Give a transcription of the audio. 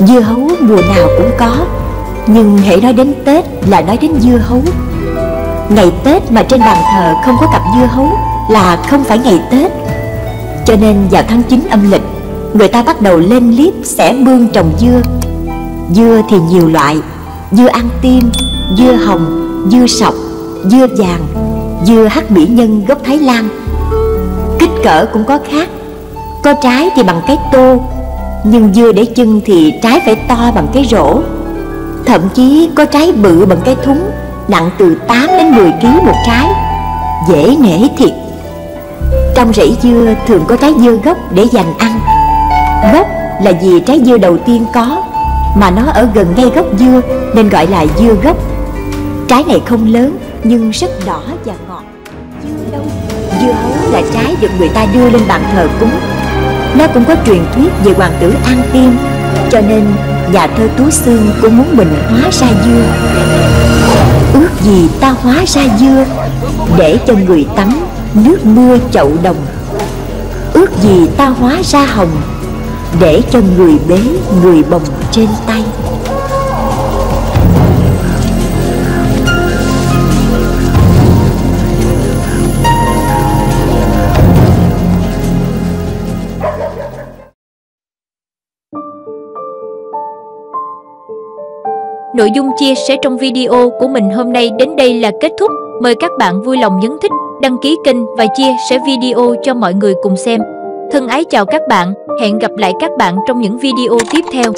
Dưa hấu mùa nào cũng có. Nhưng hãy nói đến Tết là nói đến dưa hấu. Ngày Tết mà trên bàn thờ không có cặp dưa hấu Là không phải ngày Tết. Cho nên vào tháng 9 âm lịch Người ta bắt đầu lên liếp xẻ mương trồng dưa. Dưa thì nhiều loại Dưa ăn tim, dưa hồng, dưa sọc, dưa vàng Dưa hắc mỹ nhân gốc Thái Lan. Kích cỡ cũng có khác. Có trái thì bằng cái tô nhưng dưa để chân thì trái phải to bằng cái rổ. Thậm chí có trái bự bằng cái thúng, Nặng từ 8 đến 10 kg một trái. Dễ nể thiệt. Trong rẫy dưa thường có trái dưa gốc để dành ăn. Gốc là vì trái dưa đầu tiên có, Mà nó ở gần ngay gốc dưa, Nên gọi là dưa gốc. Trái này không lớn, nhưng rất đỏ và ngọt. Dưa Dưa hấu là trái được người ta đưa lên bàn thờ cúng. Nó cũng có truyền thuyết về hoàng tử An Tiên. Cho nên nhà thơ Tú Xương cũng muốn mình hóa ra dưa. Ước gì ta hóa ra dưa Để cho người tắm nước mưa chậu đồng. Ước gì ta hóa ra hồng Để cho người bế người bồng trên tay. Nội dung chia sẻ trong video của mình hôm nay đến đây là kết thúc. Mời các bạn vui lòng nhấn thích, đăng ký kênh và chia sẻ video cho mọi người cùng xem. Thân ái chào các bạn, hẹn gặp lại các bạn trong những video tiếp theo.